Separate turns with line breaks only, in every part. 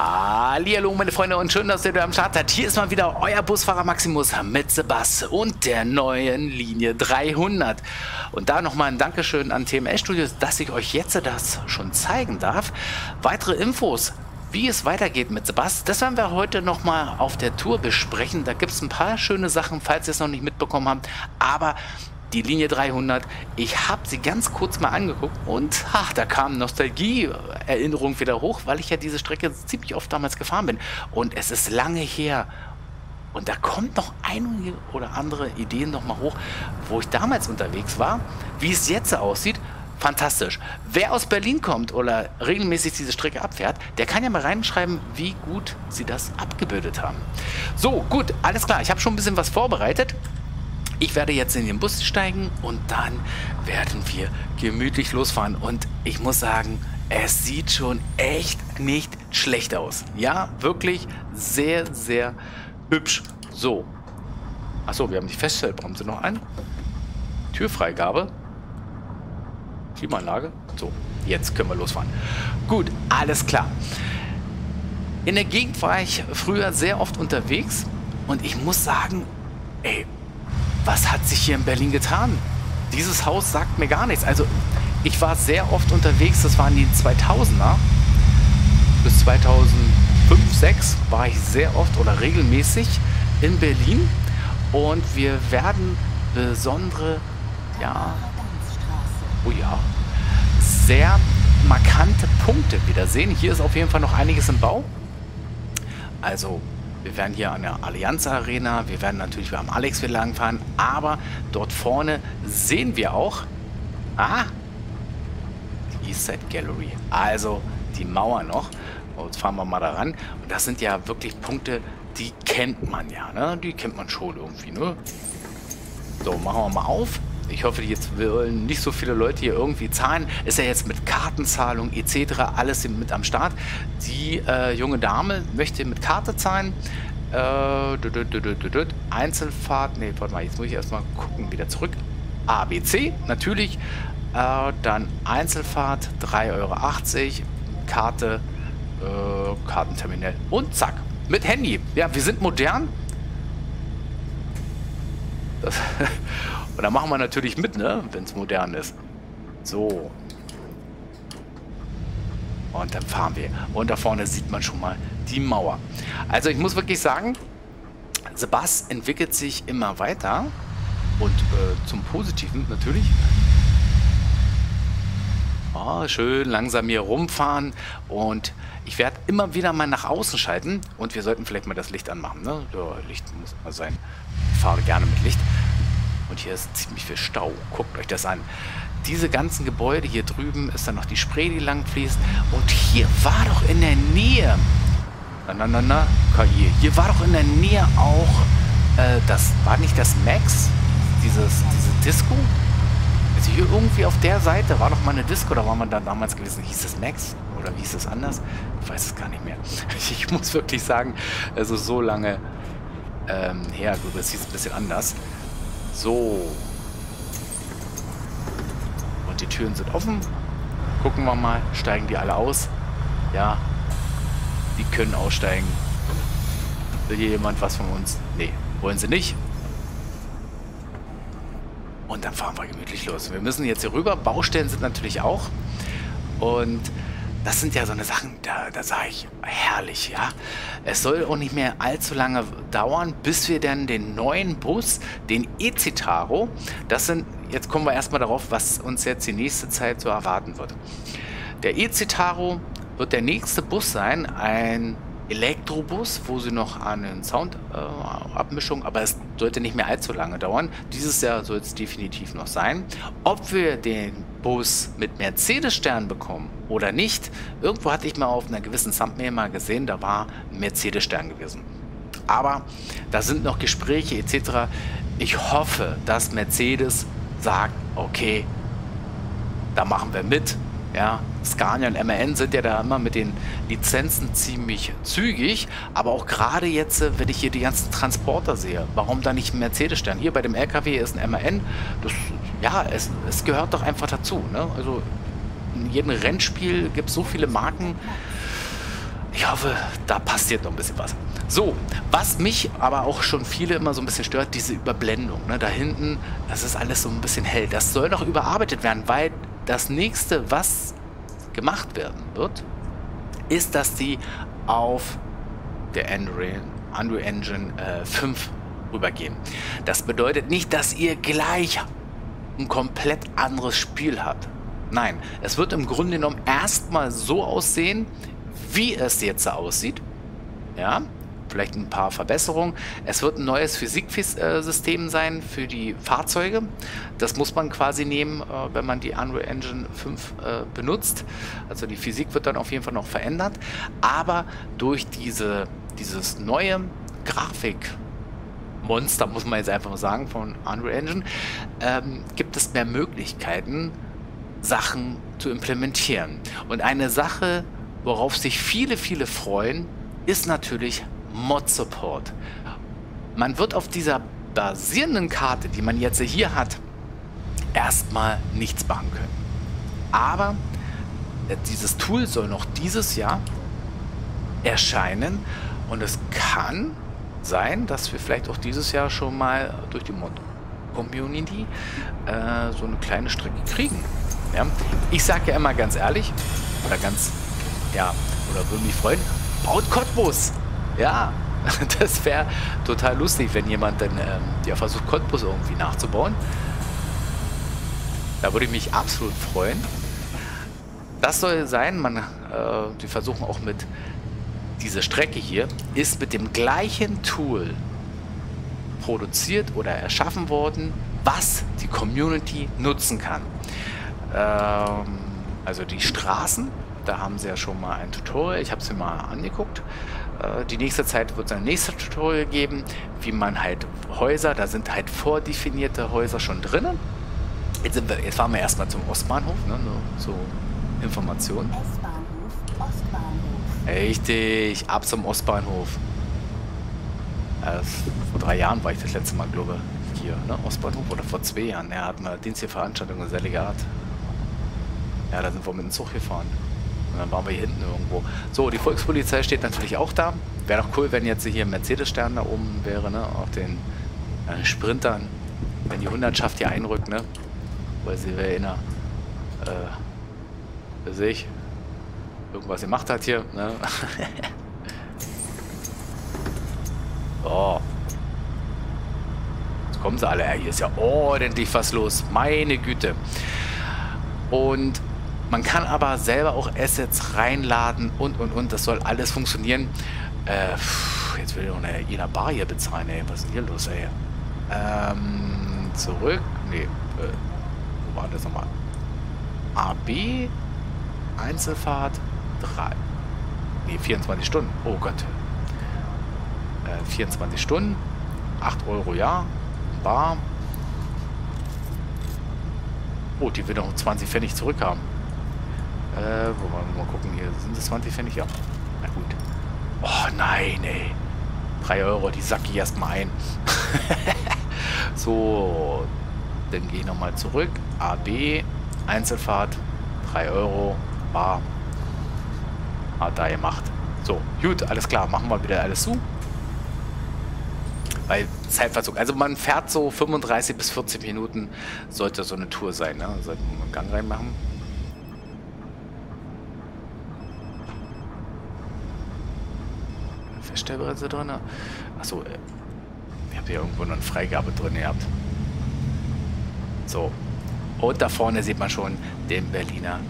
Hallo meine Freunde und schön, dass ihr da am Start seid. Hier ist mal wieder euer Busfahrer Maximus mit Sebas und der neuen Linie 300. Und da nochmal ein Dankeschön an TMS Studios, dass ich euch jetzt das schon zeigen darf. Weitere Infos, wie es weitergeht mit Sebas, das werden wir heute nochmal auf der Tour besprechen. Da gibt es ein paar schöne Sachen, falls ihr es noch nicht mitbekommen habt. Aber die Linie 300. Ich habe sie ganz kurz mal angeguckt und ach, da kam Nostalgie-Erinnerung wieder hoch, weil ich ja diese Strecke ziemlich oft damals gefahren bin. Und es ist lange her. Und da kommt noch einige oder andere Ideen noch mal hoch, wo ich damals unterwegs war, wie es jetzt aussieht. Fantastisch. Wer aus Berlin kommt oder regelmäßig diese Strecke abfährt, der kann ja mal reinschreiben, wie gut sie das abgebildet haben. So, gut, alles klar. Ich habe schon ein bisschen was vorbereitet. Ich werde jetzt in den Bus steigen und dann werden wir gemütlich losfahren. Und ich muss sagen, es sieht schon echt nicht schlecht aus. Ja, wirklich sehr, sehr hübsch. So. Achso, wir haben die Feststellbremse noch an. Türfreigabe. Klimaanlage. So, jetzt können wir losfahren. Gut, alles klar. In der Gegend war ich früher sehr oft unterwegs und ich muss sagen, ey, was hat sich hier in Berlin getan? Dieses Haus sagt mir gar nichts. Also ich war sehr oft unterwegs, das waren die 2000er. Bis 2005, 2006 war ich sehr oft oder regelmäßig in Berlin. Und wir werden besondere, ja, oh ja, sehr markante Punkte wiedersehen. Hier ist auf jeden Fall noch einiges im Bau. Also wir werden hier an der Allianz Arena, wir werden natürlich am Alexville langfahren, aber dort vorne sehen wir auch, ah, die Eastside Gallery, also die Mauer noch. Jetzt fahren wir mal daran. Und das sind ja wirklich Punkte, die kennt man ja, ne? Die kennt man schon irgendwie, ne? So, machen wir mal auf. Ich hoffe, jetzt wollen nicht so viele Leute hier irgendwie zahlen. Ist ja jetzt mit Kartenzahlung etc. alles mit am Start. Die äh, junge Dame möchte mit Karte zahlen. Äh, Einzelfahrt. Ne, warte mal, jetzt muss ich erstmal gucken. Wieder zurück. ABC, natürlich. Äh, dann Einzelfahrt, 3,80 Euro. Karte, äh, Kartenterminal. Und zack. Mit Handy. Ja, wir sind modern. Das Und da machen wir natürlich mit, ne? Wenn es modern ist. So. Und dann fahren wir. Und da vorne sieht man schon mal die Mauer. Also ich muss wirklich sagen, Sebas entwickelt sich immer weiter. Und äh, zum Positiven natürlich. Oh, schön langsam hier rumfahren. Und ich werde immer wieder mal nach außen schalten. Und wir sollten vielleicht mal das Licht anmachen. Ne? Ja, Licht muss mal sein. Ich fahre gerne mit Licht. Und hier ist ziemlich viel Stau. Guckt euch das an. Diese ganzen Gebäude hier drüben ist dann noch die Spree, die lang fließt. Und hier war doch in der Nähe. Na, na, na, na, KI. Hier war doch in der Nähe auch äh, das. War nicht das Max? Dieses, diese Disco? Also hier irgendwie auf der Seite war doch mal eine Disco, da war man da damals gewesen. Hieß das Max? Oder wie hieß das anders? Ich weiß es gar nicht mehr. Ich muss wirklich sagen, also so lange ähm, her, gut, das hieß ein bisschen anders. So. Und die Türen sind offen. Gucken wir mal. Steigen die alle aus? Ja. Die können aussteigen. Will hier jemand was von uns? Nee, wollen sie nicht. Und dann fahren wir gemütlich los. Wir müssen jetzt hier rüber. Baustellen sind natürlich auch. Und das sind ja so eine Sachen, da, da sage ich, herrlich, ja. Es soll auch nicht mehr allzu lange dauern, bis wir dann den neuen Bus, den E-Citaro, das sind, jetzt kommen wir erstmal darauf, was uns jetzt die nächste Zeit so erwarten wird. Der E-Citaro wird der nächste Bus sein, ein Elektrobus, wo sie noch eine Soundabmischung, äh, aber es sollte nicht mehr allzu lange dauern. Dieses Jahr soll es definitiv noch sein. Ob wir den Bus mit Mercedes-Stern bekommen oder nicht, irgendwo hatte ich mal auf einer gewissen Thumbnail mal gesehen, da war Mercedes-Stern gewesen. Aber da sind noch Gespräche etc. Ich hoffe, dass Mercedes sagt, okay, da machen wir mit ja, Scania und MAN sind ja da immer mit den Lizenzen ziemlich zügig, aber auch gerade jetzt, äh, wenn ich hier die ganzen Transporter sehe, warum da nicht ein Mercedes-Stern? Hier bei dem LKW ist ein MAN, das, ja, es, es gehört doch einfach dazu. Ne? Also in jedem Rennspiel gibt es so viele Marken, ich hoffe, da passiert noch ein bisschen was. So, was mich aber auch schon viele immer so ein bisschen stört, diese Überblendung. Ne? Da hinten, das ist alles so ein bisschen hell. Das soll noch überarbeitet werden, weil das nächste, was gemacht werden wird, ist, dass die auf der Unreal Engine äh, 5 rübergehen. Das bedeutet nicht, dass ihr gleich ein komplett anderes Spiel habt. Nein, es wird im Grunde genommen erstmal so aussehen, wie es jetzt aussieht. Ja, vielleicht ein paar Verbesserungen. Es wird ein neues Physiksystem sein für die Fahrzeuge. Das muss man quasi nehmen, äh, wenn man die Unreal Engine 5 äh, benutzt. Also die Physik wird dann auf jeden Fall noch verändert. Aber durch diese, dieses neue Grafikmonster, muss man jetzt einfach mal sagen, von Unreal Engine, ähm, gibt es mehr Möglichkeiten, Sachen zu implementieren. Und eine Sache, worauf sich viele, viele freuen, ist natürlich Mod-Support. Man wird auf dieser basierenden Karte, die man jetzt hier hat, erstmal nichts machen können. Aber äh, dieses Tool soll noch dieses Jahr erscheinen und es kann sein, dass wir vielleicht auch dieses Jahr schon mal durch die Mod-Community äh, so eine kleine Strecke kriegen. Ja? Ich sage ja immer ganz ehrlich, oder ganz, ja, oder würde mich freuen, baut Cottbus. Ja, das wäre total lustig, wenn jemand dann ähm, ja, versucht, Cottbus irgendwie nachzubauen. Da würde ich mich absolut freuen. Das soll sein, man, äh, die versuchen auch mit dieser Strecke hier, ist mit dem gleichen Tool produziert oder erschaffen worden, was die Community nutzen kann. Ähm, also die Straßen, da haben sie ja schon mal ein Tutorial, ich habe es mir mal angeguckt. Äh, die nächste Zeit wird es ein nächstes Tutorial geben, wie man halt Häuser, da sind halt vordefinierte Häuser schon drinnen. Jetzt, sind wir, jetzt fahren wir erstmal zum Ostbahnhof, ne, so Informationen. S-Bahnhof, Ostbahnhof. Richtig, ab zum Ostbahnhof. Äh, vor drei Jahren war ich das letzte Mal, glaube ich, hier, ne, Ostbahnhof, oder vor zwei Jahren. Er hat mal Dienst hier Veranstaltung, gesellige Art. Ja, da sind wir mit dem Zug gefahren. Und dann waren wir hier hinten irgendwo. So, die Volkspolizei steht natürlich auch da. Wäre doch cool, wenn jetzt hier ein Mercedes-Stern da oben wäre, ne? Auf den äh, Sprintern. Wenn die Hundertschaft hier einrückt, ne? Weil sie wer in der, äh, sehe ich, irgendwas gemacht hat hier, ne? oh. Jetzt kommen sie alle. Hier ist ja ordentlich was los. Meine Güte. Und man kann aber selber auch Assets reinladen und und und. Das soll alles funktionieren. Äh, jetzt will eine Ina Bar hier bezahlen, ey. Was ist denn hier los, ey? Ähm, zurück. Nee, äh, wo war das nochmal? AB, Einzelfahrt, 3. Nee, 24 Stunden. Oh Gott. Äh, 24 Stunden, 8 Euro ja, Bar. Oh, die will noch 20 Pfennig zurückhaben. Äh, wo wollen wir mal gucken hier? Sind das 20 Pfennig? Ja. Na gut. Oh nein, ey. 3 Euro, die sack ich erstmal ein. so, dann gehe ich nochmal zurück. AB, Einzelfahrt, 3 Euro, Bar. Hat da gemacht. So, gut, alles klar, machen wir wieder alles zu. Weil Zeitverzug, also man fährt so 35 bis 40 Minuten, sollte so eine Tour sein. Ne? Sollten wir einen Gang reinmachen. Feststellbremse drin? Achso, äh, ich habe hier irgendwo noch eine Freigabe drin gehabt. So. Und da vorne sieht man schon den Berliner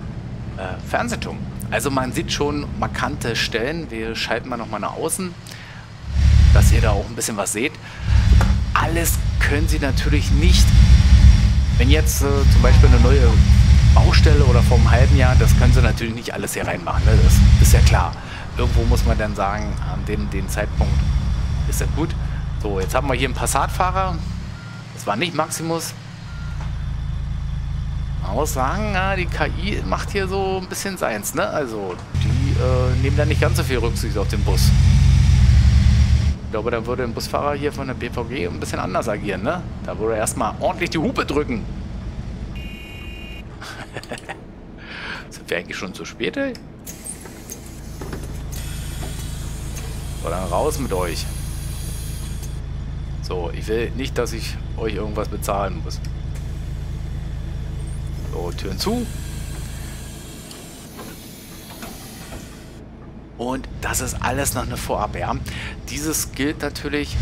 äh, Fernsehturm. Also man sieht schon markante Stellen. Wir schalten mal nochmal nach außen, dass ihr da auch ein bisschen was seht. Alles können sie natürlich nicht. Wenn jetzt äh, zum Beispiel eine neue Baustelle oder vor einem halben Jahr, das können sie natürlich nicht alles hier reinmachen. Ne? Das ist ja klar irgendwo muss man dann sagen, an dem, dem Zeitpunkt ist das gut. So, jetzt haben wir hier einen Passatfahrer. Das war nicht Maximus. Man muss sagen, ja, die KI macht hier so ein bisschen seins. Ne? Also, die äh, nehmen da nicht ganz so viel Rücksicht auf den Bus. Ich glaube, da würde ein Busfahrer hier von der BVG ein bisschen anders agieren. Ne? Da würde er erstmal ordentlich die Hupe drücken. Sind wir eigentlich schon zu spät, ey? So, dann raus mit euch. So, ich will nicht, dass ich euch irgendwas bezahlen muss. So, Türen zu. Und das ist alles noch eine Vorab, ja. Dieses gilt natürlich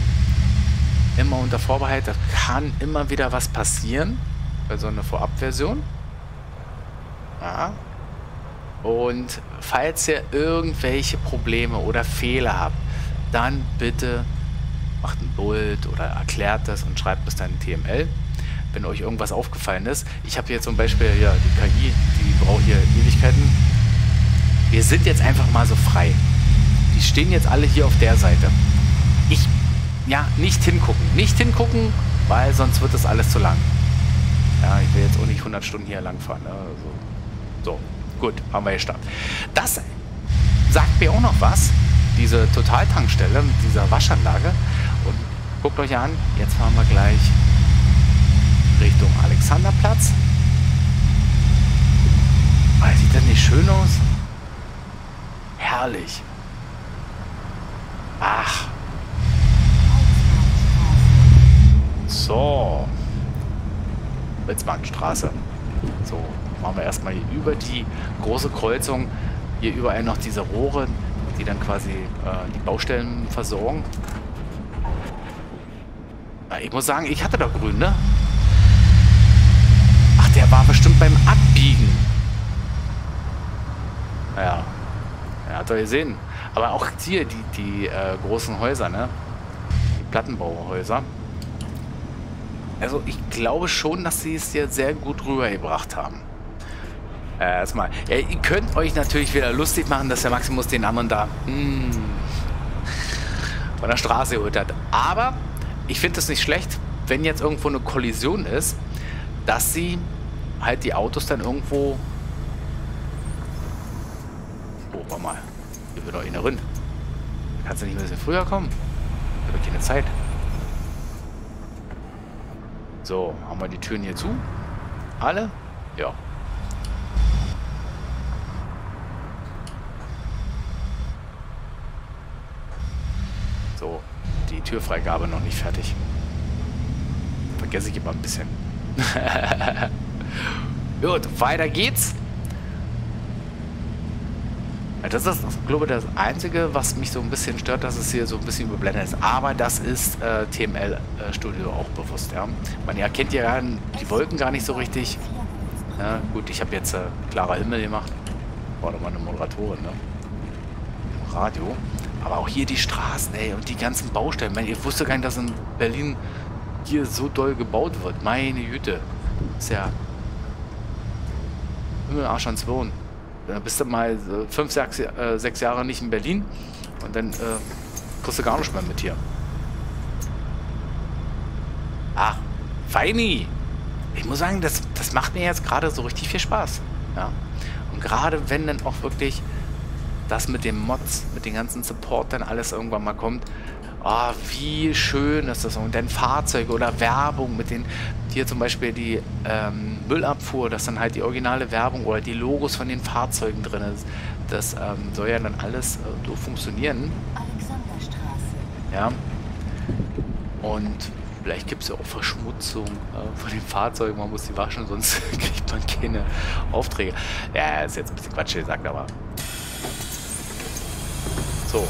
immer unter Vorbehalt. Da kann immer wieder was passieren bei so einer Vorabversion. Ja. Und falls ihr irgendwelche Probleme oder Fehler habt, dann bitte macht ein Bult oder erklärt das und schreibt es dann in TML, wenn euch irgendwas aufgefallen ist. Ich habe hier zum Beispiel ja, die KI, die braucht hier Ewigkeiten. Wir sind jetzt einfach mal so frei. Die stehen jetzt alle hier auf der Seite. Ich, ja, nicht hingucken. Nicht hingucken, weil sonst wird das alles zu lang. Ja, ich will jetzt auch nicht 100 Stunden hier lang fahren. Ne? Also, so, gut, haben wir gestartet. Das sagt mir auch noch was, diese Totaltankstelle mit dieser Waschanlage. Und guckt euch an, jetzt fahren wir gleich Richtung Alexanderplatz. Oh, sieht das nicht schön aus? Herrlich. Ach. So. Witzmannstraße. So, machen wir erstmal hier über die große Kreuzung. Hier überall noch diese Rohre, die dann quasi äh, die Baustellen versorgen. Ich muss sagen, ich hatte doch grün, ne? Ach, der war bestimmt beim Abbiegen. Ja. Er hat doch gesehen. Aber auch hier, die, die äh, großen Häuser, ne? Die Plattenbauhäuser. Also ich glaube schon, dass sie es hier sehr gut rübergebracht haben. Äh, erstmal. Ja, ihr könnt euch natürlich wieder lustig machen, dass der Maximus den anderen da mh, hm, von der Straße geholt hat. Aber ich finde es nicht schlecht, wenn jetzt irgendwo eine Kollision ist, dass sie halt die Autos dann irgendwo... Oh, warte mal. Hier wird doch eine drin. Kannst du nicht ein bisschen früher kommen? Ich habe keine Zeit. So, haben wir die Türen hier zu? Alle? Ja. So, die Türfreigabe noch nicht fertig. Vergesse ich immer ein bisschen. Gut, weiter geht's. Das ist, glaube ich, das Einzige, was mich so ein bisschen stört, dass es hier so ein bisschen überblendet ist. Aber das ist äh, TML äh, Studio auch bewusst. Ja. Man erkennt ja die Wolken gar nicht so richtig. Ja, gut, ich habe jetzt äh, klarer Himmel gemacht. War doch mal eine Moderatorin, ne? Im Radio. Aber auch hier die Straßen, ey, und die ganzen Baustellen. Ich, meine, ich wusste gar nicht, dass in Berlin hier so doll gebaut wird. Meine Güte. Ist ja Himmel, Arsch ans Wohnen. Da bist du mal fünf, sechs, äh, sechs Jahre nicht in Berlin und dann äh, kriegst du gar nicht mehr mit hier. Ach, Feini! Ich muss sagen, das, das macht mir jetzt gerade so richtig viel Spaß. Ja. Und gerade wenn dann auch wirklich das mit den Mods, mit den ganzen Supportern alles irgendwann mal kommt, oh, wie schön ist das. Und dann Fahrzeuge oder Werbung mit den, hier zum Beispiel die ähm, Müllabfuhr, dass dann halt die originale Werbung oder die Logos von den Fahrzeugen drin ist. Das ähm, soll ja dann alles äh, so funktionieren. Ja. Und vielleicht gibt es ja auch Verschmutzung äh, von den Fahrzeugen. Man muss die waschen, sonst kriegt man keine Aufträge. Ja, ist jetzt ein bisschen Quatsch gesagt, aber so.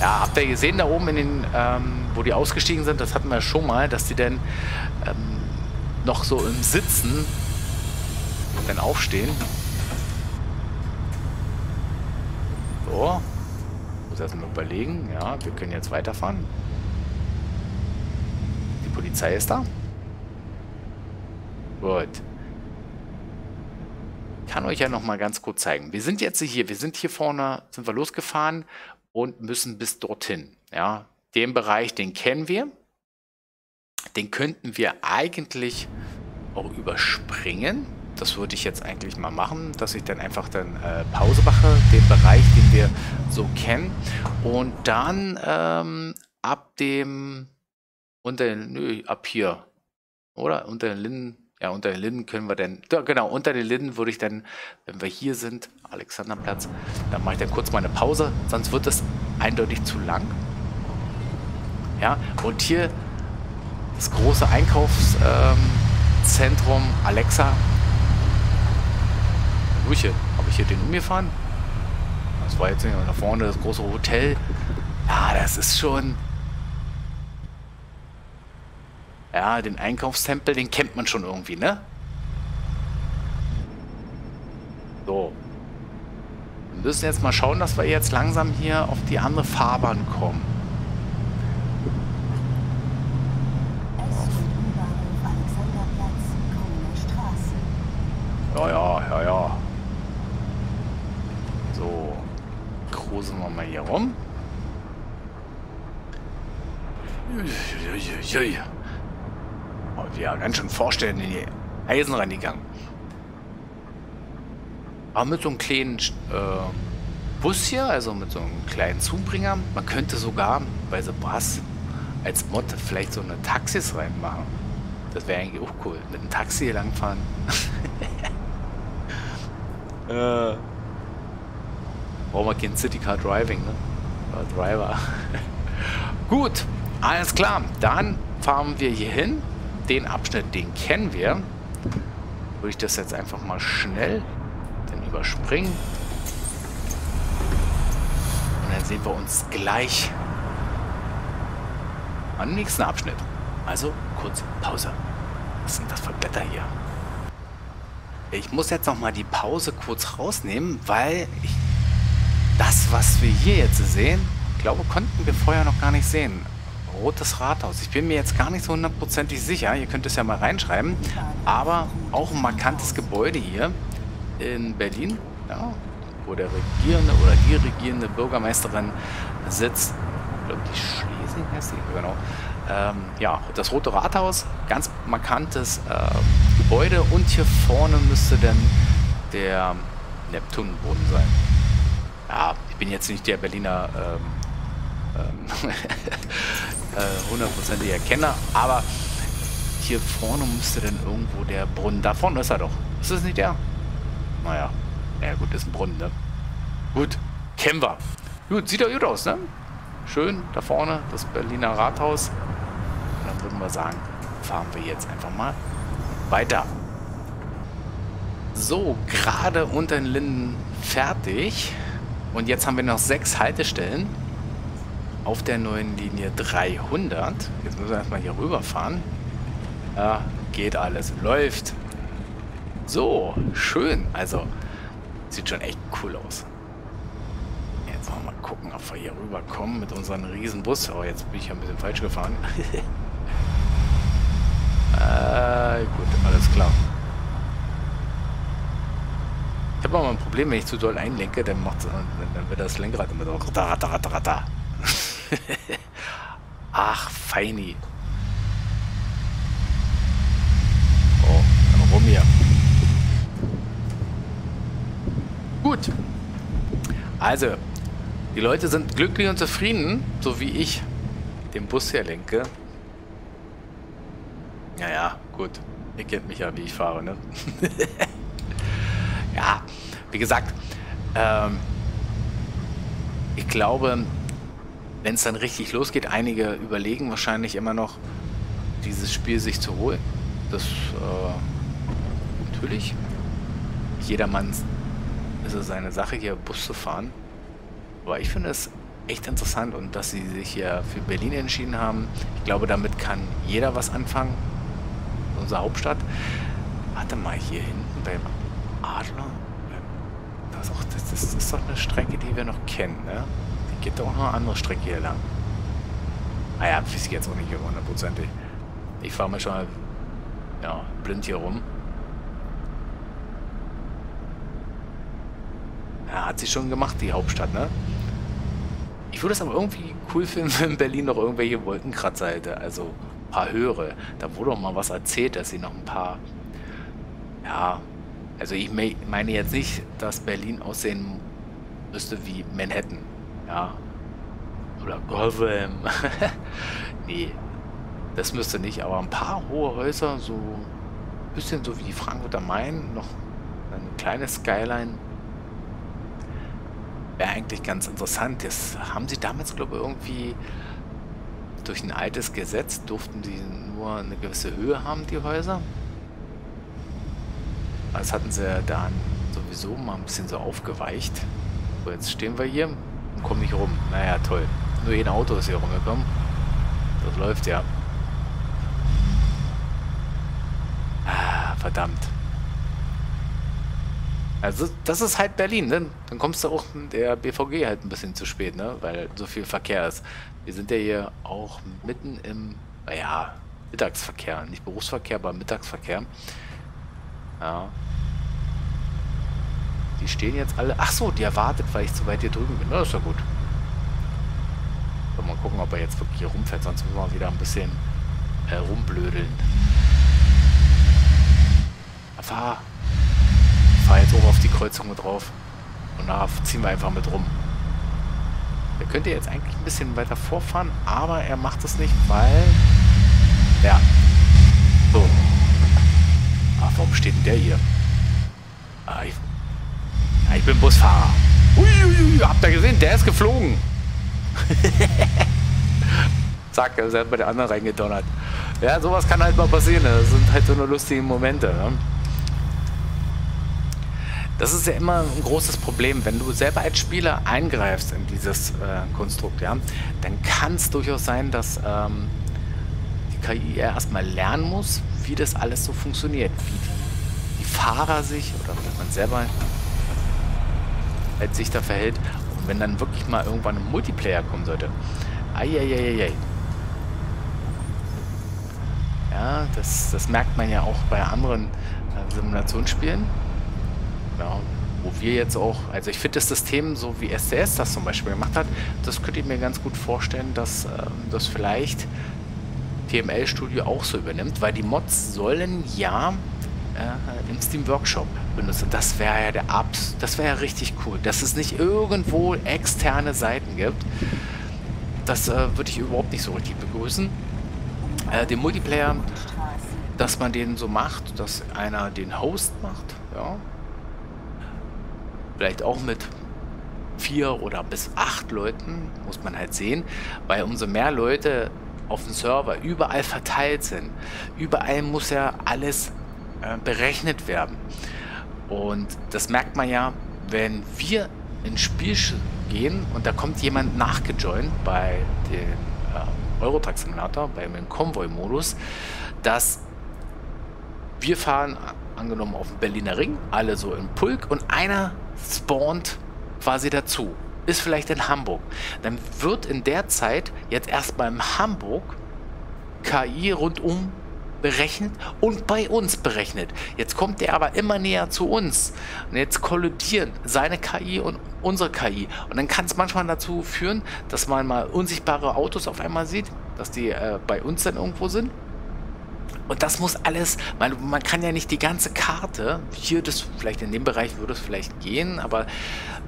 Ja, habt ihr gesehen da oben in den, ähm, wo die ausgestiegen sind, das hatten wir schon mal, dass die dann ähm, noch so im Sitzen dann aufstehen. So. Muss erstmal überlegen. Ja, wir können jetzt weiterfahren. Die Polizei ist da. Gut. Kann euch ja noch mal ganz kurz zeigen. Wir sind jetzt hier, wir sind hier vorne, sind wir losgefahren und müssen bis dorthin. Ja, den Bereich, den kennen wir. Den könnten wir eigentlich auch überspringen. Das würde ich jetzt eigentlich mal machen, dass ich dann einfach dann äh, Pause mache, den Bereich, den wir so kennen. Und dann ähm, ab dem, unter, nö, ab hier, oder? Unter den Linden, Ja, unter den Linden können wir dann, ja, genau, unter den Linden würde ich dann, wenn wir hier sind, Alexanderplatz, dann mache ich dann kurz mal eine Pause, sonst wird es eindeutig zu lang. Ja, und hier das große Einkaufszentrum ähm, Alexa. Ruhig, habe ich hier den umgefahren? Das war jetzt nicht da vorne das große Hotel. Ja, das ist schon... Ja, den Einkaufstempel, den kennt man schon irgendwie, ne? So. Wir müssen jetzt mal schauen, dass wir jetzt langsam hier auf die andere Fahrbahn kommen. Ja, ja, ja, ja. So. Cruisen wir mal hier rum. Oh, ja, ganz schön vorstellen in die Eisen reingegangen. Aber mit so einem kleinen äh, Bus hier, also mit so einem kleinen Zubringer, man könnte sogar bei The Brass als Mod vielleicht so eine Taxis reinmachen. Das wäre eigentlich auch cool. Mit einem Taxi hier langfahren. Äh, brauchen wir kein City Car Driving, ne? Oder Driver. Gut, alles klar. Dann fahren wir hier hin. Den Abschnitt, den kennen wir. Würde ich das jetzt einfach mal schnell dann überspringen. Und dann sehen wir uns gleich am nächsten Abschnitt. Also kurz Pause. Was sind das für Blätter hier? Ich muss jetzt noch mal die Pause kurz rausnehmen, weil ich, das, was wir hier jetzt sehen, glaube, konnten wir vorher noch gar nicht sehen. Rotes Rathaus. Ich bin mir jetzt gar nicht so hundertprozentig sicher. Ihr könnt es ja mal reinschreiben. Aber auch ein markantes Gebäude hier in Berlin, ja, wo der regierende oder die regierende Bürgermeisterin sitzt. Ich glaube, die Schlesing heißt die, genau. Ähm, ja, das Rote Rathaus, ganz markantes äh, Gebäude und hier vorne müsste dann der Neptunboden sein. Ja, ich bin jetzt nicht der Berliner ähm, ähm, äh, hundertprozentiger Kenner, aber hier vorne müsste dann irgendwo der Brunnen, da vorne ist er doch. Ist das nicht der? Naja, ja gut, ist ein Brunnen, ne? Gut, kennen wir. Gut, sieht doch gut aus, ne? Schön, da vorne, das Berliner Rathaus dann würden wir sagen, fahren wir jetzt einfach mal weiter. So, gerade unter den Linden fertig. Und jetzt haben wir noch sechs Haltestellen auf der neuen Linie 300. Jetzt müssen wir erstmal hier rüberfahren. Ja, geht alles. Läuft. So, schön. Also, sieht schon echt cool aus. Jetzt wollen wir mal gucken, ob wir hier rüberkommen mit unserem Riesenbus. Oh, jetzt bin ich ja ein bisschen falsch gefahren. Äh, gut, alles klar. Ich habe aber ein Problem, wenn ich zu doll einlenke, dann, macht, dann wird das Lenkrad immer so rata, rata, rata, rata. Ach, feini. Oh, dann rum hier. Gut. Also, die Leute sind glücklich und zufrieden, so wie ich den Bus hier lenke. Ja, ja, gut. Ihr kennt mich ja, wie ich fahre, ne? ja, wie gesagt, ähm, ich glaube, wenn es dann richtig losgeht, einige überlegen wahrscheinlich immer noch, dieses Spiel sich zu holen. Das, äh, natürlich. Jedermann ist es seine Sache, hier Bus zu fahren. Aber ich finde es echt interessant und dass sie sich hier für Berlin entschieden haben. Ich glaube, damit kann jeder was anfangen unsere Hauptstadt. Warte mal, hier hinten beim Adler. Das ist, doch eine Strecke, die wir noch kennen, ne? Geht doch noch eine andere Strecke hier lang. Ah ja, weiß ich jetzt auch nicht hundertprozentig. Ich fahre mal schon mal ja, blind hier rum. Ja, hat sie schon gemacht, die Hauptstadt, ne? Ich würde es aber irgendwie cool finden, wenn Berlin noch irgendwelche Wolkenkratzer hätte. Also paar höhere. Da wurde auch mal was erzählt, dass sie noch ein paar, ja, also ich meine jetzt nicht, dass Berlin aussehen müsste wie Manhattan, ja, oder Gotham. nee, das müsste nicht, aber ein paar hohe Häuser, so bisschen so wie die Frankfurter Main, noch eine kleine Skyline. Wäre eigentlich ganz interessant. Das haben sie damals, glaube ich, irgendwie durch ein altes Gesetz durften die nur eine gewisse Höhe haben, die Häuser. Das hatten sie dann sowieso mal ein bisschen so aufgeweicht. So, jetzt stehen wir hier und kommen nicht rum. Naja, toll. Nur ein Auto ist hier rumgekommen. Das läuft ja. Ah, verdammt. Also das ist halt Berlin, ne? Dann kommst du auch der BVG halt ein bisschen zu spät, ne? Weil so viel Verkehr ist. Wir sind ja hier auch mitten im, naja, Mittagsverkehr. Nicht Berufsverkehr, aber Mittagsverkehr. Ja. Die stehen jetzt alle... Ach so, die erwartet, weil ich zu weit hier drüben bin. Na, ist ja gut. So, mal gucken, ob er jetzt wirklich hier rumfährt. Sonst müssen wir wieder ein bisschen äh, rumblödeln. Fahr. Fahr jetzt auch auf die Kreuzung mit drauf. Und da ziehen wir einfach mit rum. Er könnte jetzt eigentlich ein bisschen weiter vorfahren, aber er macht es nicht, weil... Ja. So. Ach, warum steht denn der hier? Ah, ich bin Busfahrer. Uiuiui, habt ihr gesehen? Der ist geflogen. Zack, er ist halt bei der anderen reingedonnert. Ja, sowas kann halt mal passieren. Ne? Das sind halt so nur lustige Momente. Ne? Das ist ja immer ein großes Problem. Wenn du selber als Spieler eingreifst in dieses äh, Konstrukt, ja, dann kann es durchaus sein, dass ähm, die KI erstmal lernen muss, wie das alles so funktioniert. Wie die, die Fahrer sich oder wie man selber als sich da verhält. Und wenn dann wirklich mal irgendwann ein Multiplayer kommen sollte. Eieieiei. Ja, das, das merkt man ja auch bei anderen äh, Simulationsspielen ja, wo wir jetzt auch, also ich finde das System, so wie STS das zum Beispiel gemacht hat, das könnte ich mir ganz gut vorstellen, dass äh, das vielleicht TML Studio auch so übernimmt, weil die Mods sollen ja äh, im Steam Workshop benutzen. Das wäre ja der Abs, das wäre ja richtig cool, dass es nicht irgendwo externe Seiten gibt. Das äh, würde ich überhaupt nicht so richtig begrüßen. Äh, den Multiplayer, dass man den so macht, dass einer den Host macht, ja, vielleicht auch mit vier oder bis acht Leuten, muss man halt sehen, weil umso mehr Leute auf dem Server überall verteilt sind, überall muss ja alles äh, berechnet werden. Und das merkt man ja, wenn wir ins Spiel gehen und da kommt jemand nachgejoint bei dem äh, Eurotrack Simulator, beim Konvoi-Modus, dass wir fahren angenommen auf dem Berliner Ring, alle so im Pulk und einer spawnt quasi dazu. Ist vielleicht in Hamburg. Dann wird in der Zeit jetzt erstmal in Hamburg KI rundum berechnet und bei uns berechnet. Jetzt kommt der aber immer näher zu uns. Und jetzt kollidieren seine KI und unsere KI. Und dann kann es manchmal dazu führen, dass man mal unsichtbare Autos auf einmal sieht, dass die äh, bei uns dann irgendwo sind. Und das muss alles, man, man kann ja nicht die ganze Karte, hier das, vielleicht in dem Bereich würde es vielleicht gehen, aber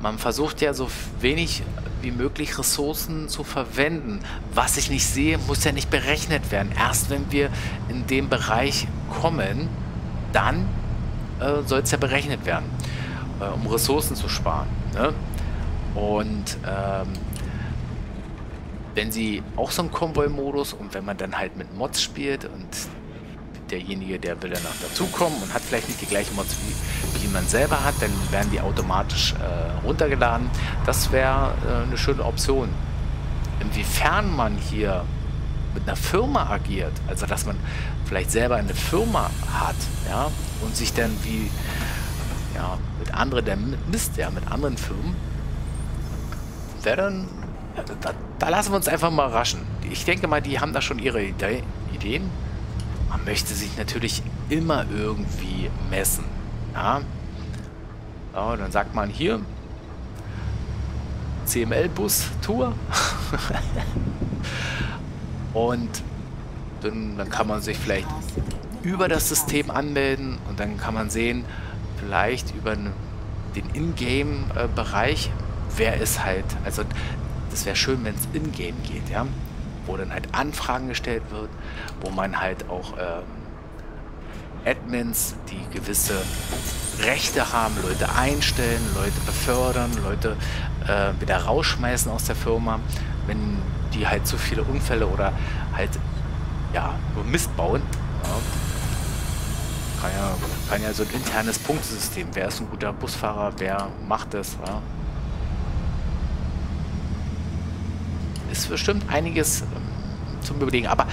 man versucht ja so wenig wie möglich Ressourcen zu verwenden. Was ich nicht sehe, muss ja nicht berechnet werden. Erst wenn wir in dem Bereich kommen, dann äh, soll es ja berechnet werden, äh, um Ressourcen zu sparen. Ne? Und ähm, wenn sie auch so einen Konvoi-Modus und wenn man dann halt mit Mods spielt und derjenige, der will danach dazukommen und hat vielleicht nicht die gleichen Mods wie, wie man selber hat, dann werden die automatisch äh, runtergeladen. Das wäre äh, eine schöne Option. Inwiefern man hier mit einer Firma agiert, also dass man vielleicht selber eine Firma hat, ja, und sich dann wie ja, mit anderen, der misst ja mit anderen Firmen, wäre dann, ja, da, da, lassen wir uns einfach mal raschen. Ich denke mal, die haben da schon ihre Idee, Ideen man möchte sich natürlich immer irgendwie messen. Ja? So, dann sagt man hier CML-Bus-Tour. und dann, dann kann man sich vielleicht über das System anmelden und dann kann man sehen, vielleicht über den Ingame-Bereich, wer ist halt, also das wäre schön, wenn es Ingame geht, ja wo dann halt Anfragen gestellt wird, wo man halt auch ähm, Admins, die gewisse Rechte haben, Leute einstellen, Leute befördern, Leute äh, wieder rausschmeißen aus der Firma, wenn die halt zu viele Unfälle oder halt ja nur Mist bauen. Ja. Kann, ja, kann ja so ein internes Punktesystem. Wer ist ein guter Busfahrer? Wer macht das? Ja. Ist bestimmt einiges ähm, zum Überlegen. Aber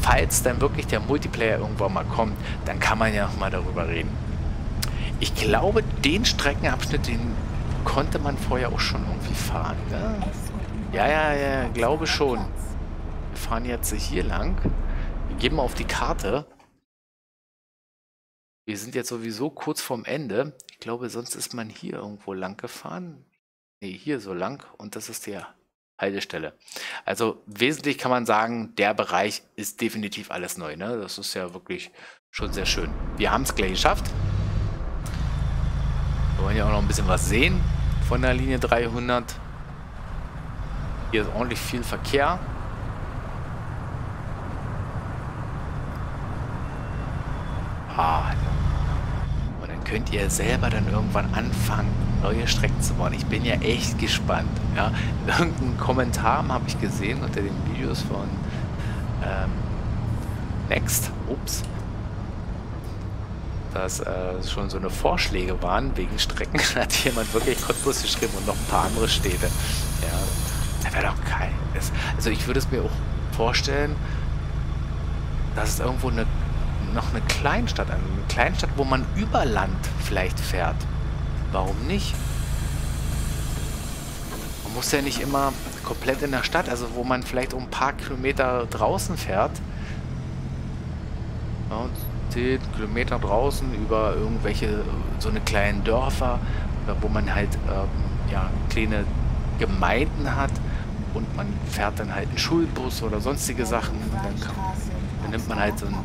falls dann wirklich der Multiplayer irgendwann mal kommt, dann kann man ja mal darüber reden. Ich glaube, den Streckenabschnitt, den konnte man vorher auch schon irgendwie fahren. Ne? Ja, ja, ja, glaube schon. Wir fahren jetzt hier lang. Wir gehen mal auf die Karte. Wir sind jetzt sowieso kurz vorm Ende. Ich glaube, sonst ist man hier irgendwo lang gefahren. Ne, hier so lang. Und das ist der Haltestelle. Also wesentlich kann man sagen, der Bereich ist definitiv alles neu. Ne? Das ist ja wirklich schon sehr schön. Wir haben es gleich geschafft. Wir wollen ja auch noch ein bisschen was sehen von der Linie 300. Hier ist ordentlich viel Verkehr. Ah, und dann könnt ihr selber dann irgendwann anfangen, neue Strecken zu bauen. Ich bin ja echt gespannt. Ja. Irgendeinen Kommentar habe ich gesehen unter den Videos von ähm, Next. Ups. Dass äh, schon so eine Vorschläge waren wegen Strecken. Hat jemand wirklich Cottbus geschrieben und noch ein paar andere Städte. Ja, da wäre doch geil. Also ich würde es mir auch vorstellen, dass es irgendwo eine, noch eine Kleinstadt, eine Kleinstadt, wo man über Land vielleicht fährt. Warum nicht? Man muss ja nicht immer komplett in der Stadt, also wo man vielleicht um ein paar Kilometer draußen fährt. Ja, 10 Kilometer draußen über irgendwelche, so eine kleinen Dörfer, wo man halt ähm, ja, kleine Gemeinden hat und man fährt dann halt einen Schulbus oder sonstige Sachen. Dann, dann nimmt man halt so einen,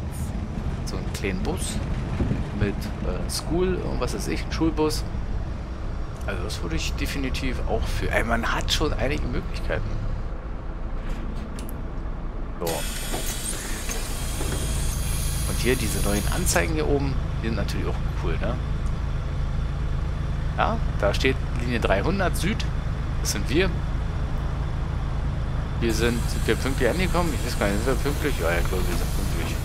so einen kleinen Bus mit äh, School, was weiß ich, einen Schulbus also das würde ich definitiv auch für... Ey, man hat schon einige Möglichkeiten. So. Und hier diese neuen Anzeigen hier oben, die sind natürlich auch cool, ne? Ja, da steht Linie 300 Süd. Das sind wir. Wir sind, sind wir pünktlich angekommen? Ich weiß gar nicht, sind wir pünktlich? Ja, ja, glaube, wir sind pünktlich.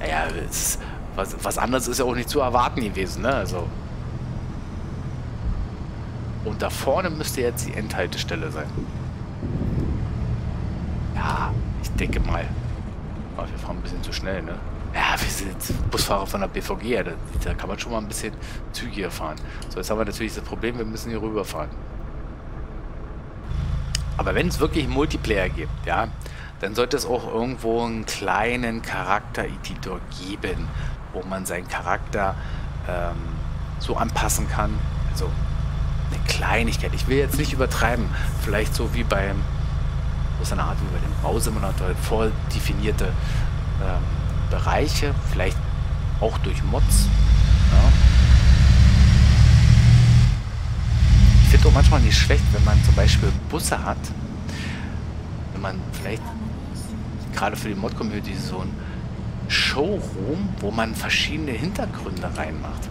Naja, es was, was anderes ist ja auch nicht zu erwarten gewesen, ne? Also. Und da vorne müsste jetzt die Endhaltestelle sein. Ja, ich denke mal. Aber wir fahren ein bisschen zu schnell, ne? Ja, wir sind Busfahrer von der BVG, da, da, kann man schon mal ein bisschen zügiger fahren. So, jetzt haben wir natürlich das Problem, wir müssen hier rüberfahren. Aber wenn es wirklich Multiplayer gibt, ja, dann sollte es auch irgendwo einen kleinen Charakter-Editor geben, wo man seinen Charakter ähm, so anpassen kann. Also eine Kleinigkeit. Ich will jetzt nicht übertreiben. Vielleicht so wie beim, so eine Art wie bei dem Bausimulator, vordefinierte ähm, Bereiche, vielleicht auch durch Mods. Ja. Ich finde auch manchmal nicht schlecht, wenn man zum Beispiel Busse hat, wenn man vielleicht gerade für die Mod-Community so ein Showroom, wo man verschiedene Hintergründe reinmacht.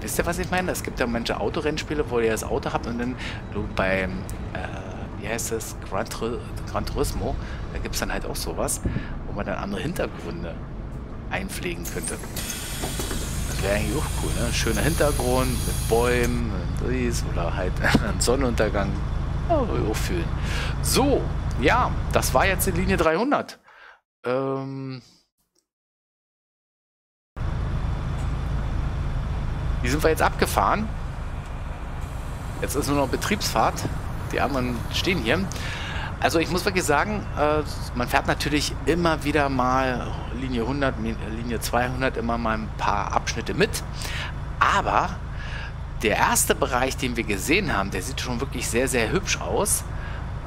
Wisst ihr, was ich meine? Es gibt ja manche Autorennspiele, wo ihr das Auto habt und dann du beim, äh, wie heißt das, Gran, Gran Turismo, da gibt es dann halt auch sowas, wo man dann andere Hintergründe einpflegen könnte. Das wäre eigentlich auch cool, ne? Schöner Hintergrund mit Bäumen, Trees oder halt ein Sonnenuntergang. Ja, auch fühlen. So, ja, das war jetzt die Linie 300. Ähm... Die sind wir jetzt abgefahren. Jetzt ist nur noch Betriebsfahrt. Die anderen stehen hier. Also ich muss wirklich sagen, äh, man fährt natürlich immer wieder mal Linie 100, Linie 200 immer mal ein paar Abschnitte mit. Aber der erste Bereich, den wir gesehen haben, der sieht schon wirklich sehr, sehr hübsch aus.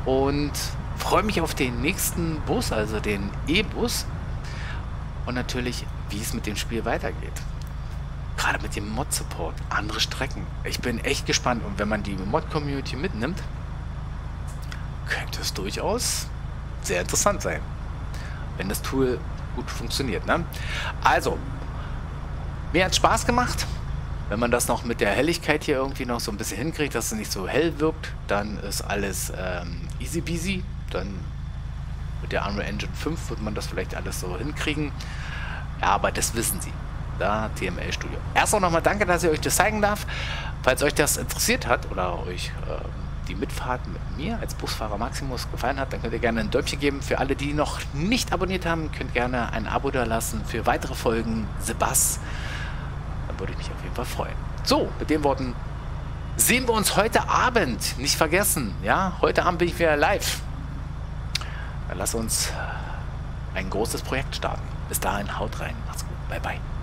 Und freue mich auf den nächsten Bus, also den E-Bus. Und natürlich, wie es mit dem Spiel weitergeht. Gerade mit dem Mod-Support. Andere Strecken. Ich bin echt gespannt. Und wenn man die Mod-Community mitnimmt, könnte es durchaus sehr interessant sein. wenn das Tool gut funktioniert. Ne? Also, mir hat Spaß gemacht. Wenn man das noch mit der Helligkeit hier irgendwie noch so ein bisschen hinkriegt, dass es nicht so hell wirkt, dann ist alles ähm, easy peasy. Dann mit der Unreal Engine 5 wird man das vielleicht alles so hinkriegen. Ja, aber das wissen Sie. Da, TML Studio. Erst auch nochmal danke, dass ich euch das zeigen darf. Falls euch das interessiert hat oder euch äh, die Mitfahrt mit mir als Busfahrer Maximus gefallen hat, dann könnt ihr gerne ein Däumchen geben. Für alle, die noch nicht abonniert haben, könnt gerne ein Abo da lassen für weitere Folgen. Sebas würde ich mich auf jeden Fall freuen. So, mit den Worten sehen wir uns heute Abend. Nicht vergessen, ja, heute Abend bin ich wieder live. Dann lass uns ein großes Projekt starten. Bis dahin, haut rein. Macht's gut. Bye, bye.